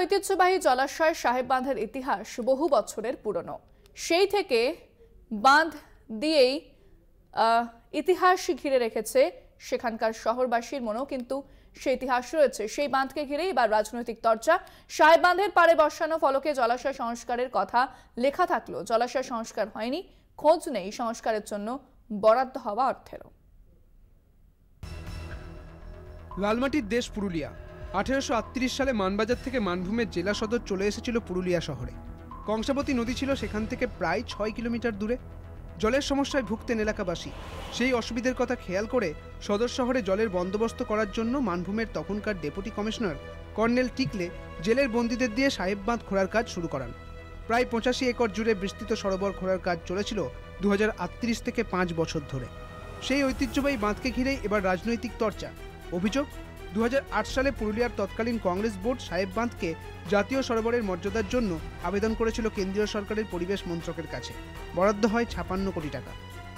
ঐতিহ্যবাহী জলাশয় সাহেব বাঁধের ইতিহাস বহু বছরের পুরনো। সেই থেকে বাঁধ দিয়েই ইতিহাস ঘিরে রেখেছে সেখানকার শহরবাসীর মনেও কিন্তু সেই ইতিহাস রয়েছে। সেই বাঁধকে ঘিরে এবার রাজনৈতিক চর্চা সাহেব বাঁধের পাড়ে বসানো ফলকে জলাশয় সংস্কারের কথা লেখা থাকলেও জলাশয় সংস্কার হয়নি, খোঁজ নেই সংস্কারের জন্য, বরাদ্দ হওয়া অর্থেরও। লালমাটির দেশ পুরুলিয়া। আঠেরোশো সালে মানবাজার থেকে মানভূমের জেলা সদর চলে এসেছিল পুরুলিয়া শহরে। কংসাবতী নদী ছিল সেখান থেকে প্রায় ছয় কিলোমিটার দূরে। জলের সমস্যায় ভুগতেন এলাকাবাসী। সেই অসুবিধের কথা খেয়াল করে সদর শহরে জলের বন্দোবস্ত করার জন্য মানভূমের তখনকার ডেপুটি কমিশনার কর্নেল টিকলে জেলের বন্দীদের দিয়ে সাহেব বাঁধ খোঁড়ার কাজ শুরু করান। প্রায় পঁচাশি একর জুড়ে বিস্তৃত সরোবর খোঁড়ার কাজ চলেছিল দু হাজার আটত্রিশ থেকে পাঁচ বছর ধরে। সেই ঐতিহ্যবাহী বাঁধকে ঘিরেই এবার রাজনৈতিক চর্চা। অভিযোগ দু হাজার আট সালে পুরুলিয়ার তৎকালীন কংগ্রেস বোর্ড সাহেব বাঁধকে জাতীয় সরোবরের মর্যাদার জন্য আবেদন করেছিল কেন্দ্রীয় সরকারের পরিবেশ মন্ত্রকের কাছে। বরাদ্দ হয় ছাপান্ন কোটি টাকা।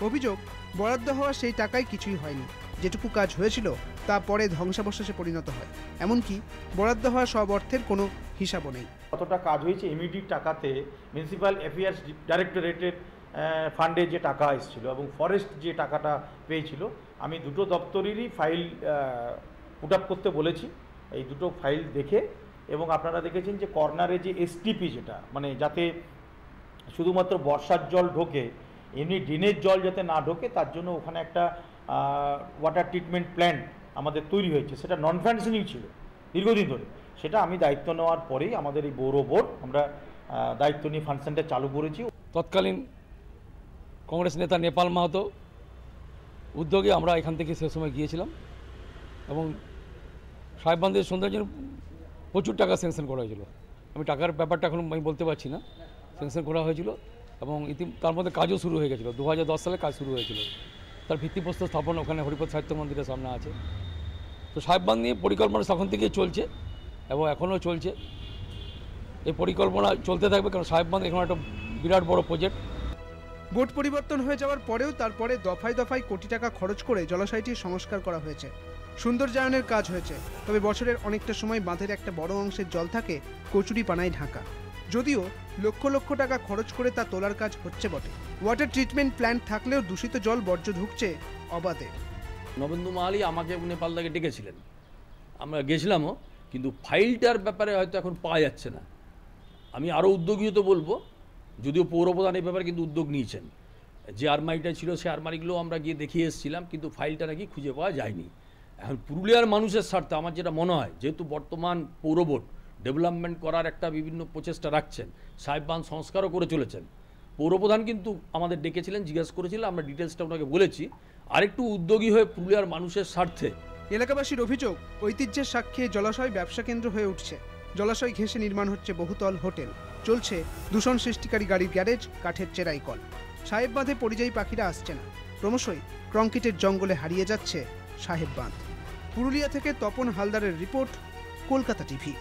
অভিযোগ, বরাদ্দ হওয়া সেই টাকায় কিছুই হয়নি। যেটুকু কাজ হয়েছিল, তা পরে ধ্বংসাবশেষে পরিণত হয়। এমনকি বরাদ্দ হওয়া সব অর্থের কোনো হিসাবও নেই। কতটা কাজ হয়েছে ইমিডিয়েট টাকাতে মিউনিসিপ্যাল অ্যাফেয়ার্স ডাইরেক্টরেটের ফান্ডে যে টাকা এসেছিল এবং ফরেস্ট যে টাকাটা পেয়েছিল, আমি দুটো দপ্তরেরই ফাইল পুট আপ করতে বলেছি। এই দুটো ফাইল দেখে এবং আপনারা দেখেছেন যে কর্নারে যে এসটিপি যেটা মানে যাতে শুধুমাত্র বর্ষার জল ঢোকে, এমনি ড্রেনের জল যাতে না ঢোকে, তার জন্য ওখানে একটা ওয়াটার ট্রিটমেন্ট প্ল্যান্ট আমাদের তৈরি হয়েছে। সেটা নন ফাংশনিং ছিল দীর্ঘদিন ধরে। সেটা আমি দায়িত্ব নেওয়ার পরেই আমাদের এই পৌর বোর্ড, আমরা দায়িত্ব নিয়ে ফাংশনটা চালু করেছি। তৎকালীন কংগ্রেস নেতা নেপাল মাহাতো উদ্যোগে আমরা এখান থেকে সে সময় গিয়েছিলাম এবং সাহেববান্ধের সৌন্দর্যের প্রচুর টাকা স্যাংশন করা হয়েছিল। আমি টাকার ব্যাপারটা এখন আমি বলতে পারছি না। স্যাংশন করা হয়েছিল এবং ইতি তার মধ্যে কাজও শুরু হয়ে গেছিল। দু হাজার দশ সালে কাজ শুরু হয়েছিল। তার ভিত্তিপ্রস্তর স্থাপন ওখানে হরিপদ সাহিত্য মন্দিরের সামনে আছে। তো সাহেববান্ধ নিয়ে পরিকল্পনা তখন থেকেই চলছে এবং এখনও চলছে। এই পরিকল্পনা চলতে থাকবে কারণ সাহেববান্ধ এখন একটা বিরাট বড় প্রজেক্ট বোর্ড পরিবর্তন হয়ে যাওয়ার পরেও তারপরে দফায় দফায় কোটি টাকা খরচ করে জলাশয়টির সংস্কার করা হয়েছে। সৌন্দর্যায়নের কাজ হয়েছে, তবে বছরের অনেকটা সময় বাঁধের একটা বড় অংশের জল থাকে কচুরি পানায় ঢাকা। যদিও লক্ষ লক্ষ টাকা খরচ করে তা তোলার কাজ হচ্ছে বটে। ওয়াটার ট্রিটমেন্ট প্ল্যান্ট থাকলেও দূষিত জল বর্জ্য ঢুকছে অবাধে। নবেন্দু মাহালি আমাকে নেপাল থেকে ডেকেছিলেন। আমরা গেছিলামও, কিন্তু ফাইলটার ব্যাপারে হয়তো এখন পাওয়া যাচ্ছে না। আমি আরও উদ্যোগীও তো বলব যদিও পৌরপ্রধান এই ব্যাপারে কিন্তু উদ্যোগ নিয়েছেন। যে আরমারিটা ছিল, সে আরমারিগুলো আমরা গিয়ে দেখিয়ে এসেছিলাম, কিন্তু ফাইলটা নাকি খুঁজে পাওয়া যায়নি। এখন পুরুলিয়ার মানুষের স্বার্থে আমার যেটা মনে হয়, যেহেতু বর্তমান পৌরবোর্ড ডেভেলপমেন্ট করার একটা বিভিন্ন প্রচেষ্টা রাখছেন, সাহেববান সংস্কারও করে চলেছেন। পৌরপ্রধান কিন্তু আমাদের ডেকেছিলেন, জিজ্ঞেস করেছিলেন, আমরা ডিটেলসটা ওনাকে বলেছি। আরেকটু উদ্যোগী হয়ে পুরুলিয়ার মানুষের স্বার্থে। এলাকাবাসীর অভিযোগ, ঐতিহ্যের সাক্ষী জলাশয় ব্যবসা কেন্দ্র হয়ে উঠছে। জলাশয় ঘেঁষে নির্মাণ হচ্ছে বহুতল হোটেল। চলছে দূষণ সৃষ্টিকারী গাড়ির গ্যারেজ, কাঠের চেরাই কল। সাহেব বাঁধে পরিযায়ী পাখিরা আসছে না। ক্রমশই ক্রংকিটের জঙ্গলে হারিয়ে যাচ্ছে সাহেব বাঁধ। পুরুলিয়া থেকে তপন হালদারের রিপোর্ট, কলকাতা টিভি।